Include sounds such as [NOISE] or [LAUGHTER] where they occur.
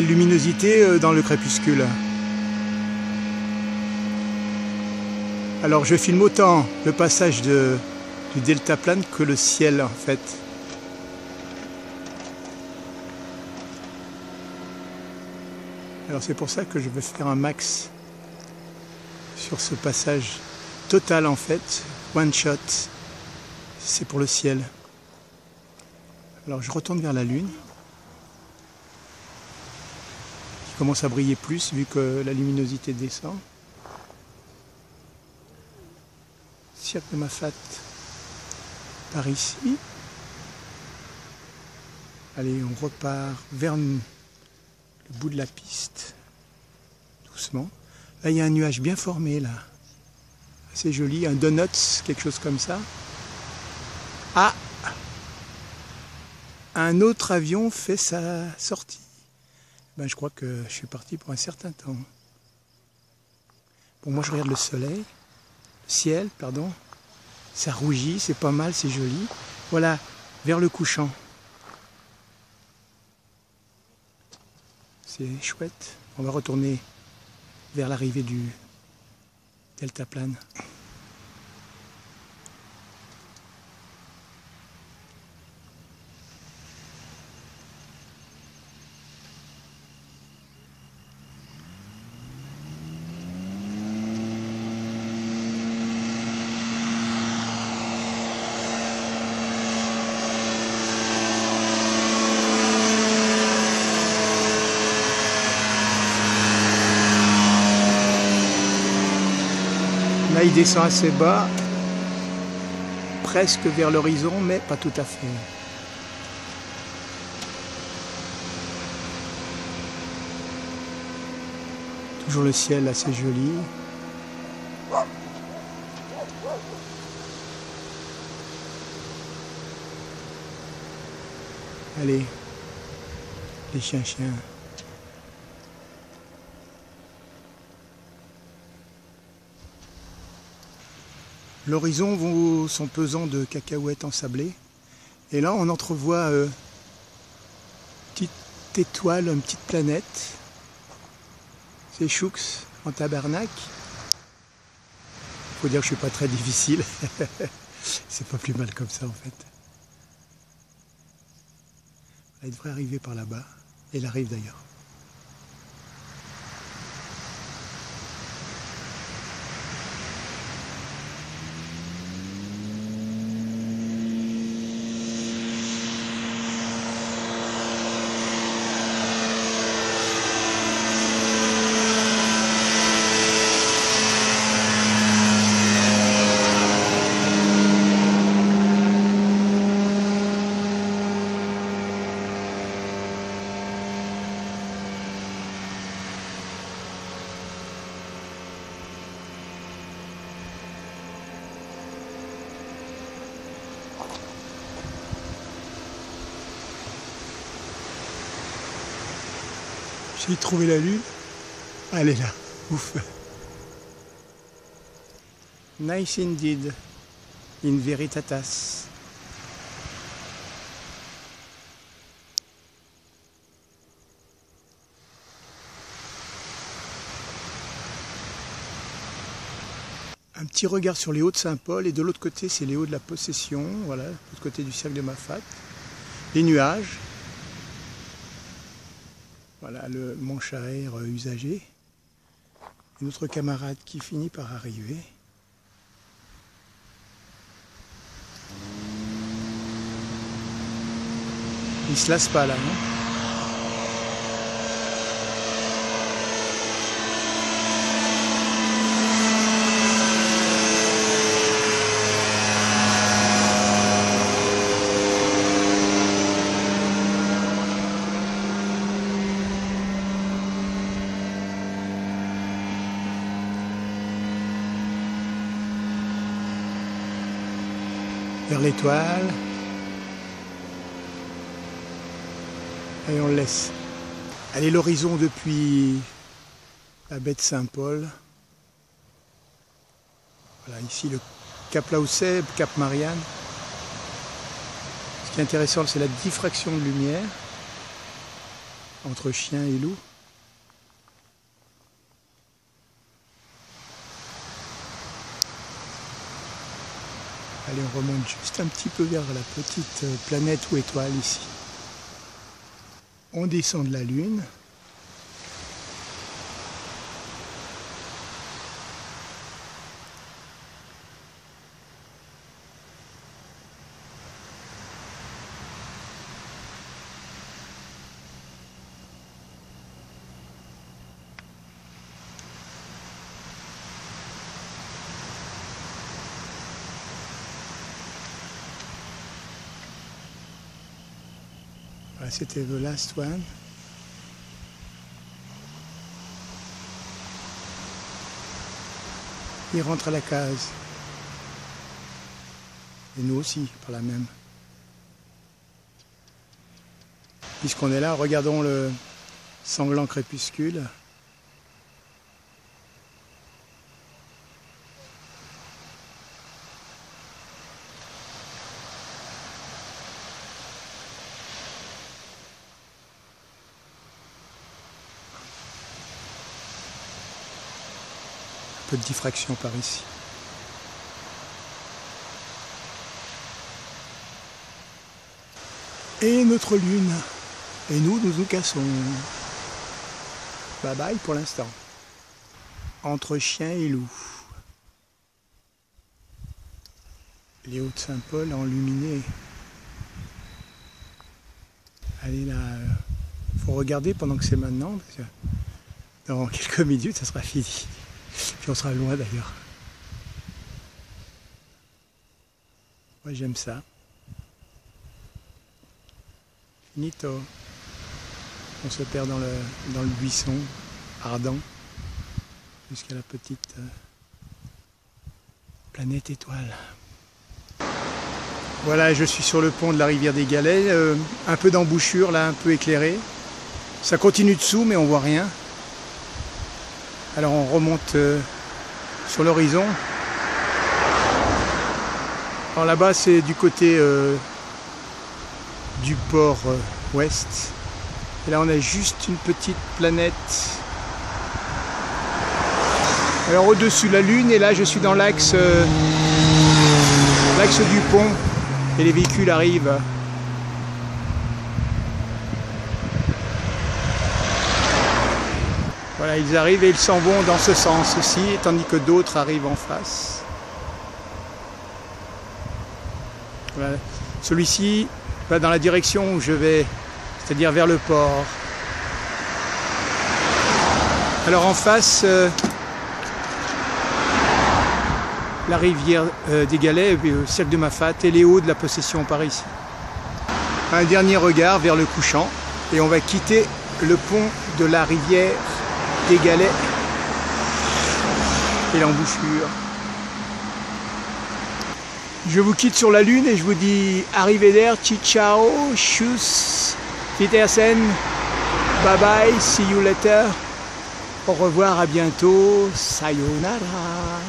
Luminosité euh, dans le crépuscule. Alors je filme autant le passage de, du deltaplane que le ciel en fait. Alors c'est pour ça que je vais faire un max sur ce passage total en fait, one shot, c'est pour le ciel. Alors je retourne vers la lune, qui commence à briller plus vu que la luminosité descend. Cirque de Mafat par ici. Allez, on repart vers le bout de la piste, doucement. Là, il y a un nuage bien formé, là. C'est joli, un donut, quelque chose comme ça. Ah Un autre avion fait sa sortie. Ben, je crois que je suis parti pour un certain temps. Bon, moi, je regarde le soleil, le ciel, pardon. Ça rougit, c'est pas mal, c'est joli. Voilà, vers le couchant. C'est chouette. On va retourner vers l'arrivée du deltaplane. Là, il descend assez bas, presque vers l'horizon, mais pas tout à fait. Toujours le ciel assez joli. Allez, les chiens-chiens. L'horizon sont pesant de cacahuètes ensablées. Et là, on entrevoit euh, une petite étoile, une petite planète. C'est Choux en tabernacle. Faut dire que je suis pas très difficile. [LAUGHS] C'est pas plus mal comme ça en fait. Elle devrait arriver par là-bas. Elle arrive d'ailleurs. J'ai trouvé la lune. Elle est là. Ouf. Nice indeed. In veritatas. Un petit regard sur les hauts de Saint-Paul et de l'autre côté c'est les hauts de la possession, voilà, de l'autre côté du cercle de Mafat. Les nuages, voilà le manche à air usagé. Et notre camarade qui finit par arriver. Il se lasse pas là, non? Vers l'étoile. Et on le laisse. Allez, l'horizon depuis la baie de Saint-Paul. Voilà, ici le Cap Lauseb, Cap Marianne. Ce qui est intéressant, c'est la diffraction de lumière. entre chien et loup. On remonte juste un petit peu vers la petite euh, planète ou étoile ici. On descend de la Lune. C'était The Last One. Il rentre à la case. Et nous aussi, par la même. Puisqu'on est là, regardons le sanglant crépuscule. Peu de diffraction par ici. Et notre lune. Et nous, nous nous cassons. Bye bye pour l'instant. Entre chien et loup. Les Hauts-de-Saint-Paul enluminés. Allez là, faut regarder pendant que c'est maintenant, parce que dans quelques [LAUGHS] minutes, ça sera fini. Puis on sera loin d'ailleurs. Moi j'aime ça. Finito. On se perd dans le, buisson ardent jusqu'à la petite euh, planète étoile. Voilà, je suis sur le pont de la rivière des Galets, euh, un peu d'embouchure là, un peu éclairé. Ça continue dessous mais on voit rien. Alors on remonte euh, sur l'horizon. Alors là-bas c'est du côté euh, du port euh, ouest. Et là on a juste une petite planète. Alors au-dessus la lune et là je suis dans l'axe l'axe du pont et les véhicules arrivent. Voilà, ils arrivent et ils s'en vont dans ce sens aussi, tandis que d'autres arrivent en face. Voilà. Celui-ci va dans la direction où je vais, c'est-à-dire vers le port. Alors en face, euh, la rivière euh, des Galets, le euh, cercle de Mafat et les hauts de la possession par ici. Un dernier regard vers le couchant et on va quitter le pont de la rivière des galets et l'embouchure. Je vous quitte sur la lune et je vous dis arrivederci, ciao, tchuss, Petersen, bye bye, see you later, au revoir, à bientôt, sayonara.